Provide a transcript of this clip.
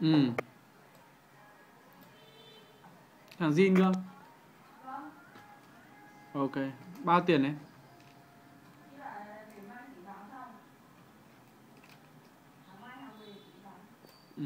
ừ. Hàng zin cơ? Ok bao tiền đấy? Ừ.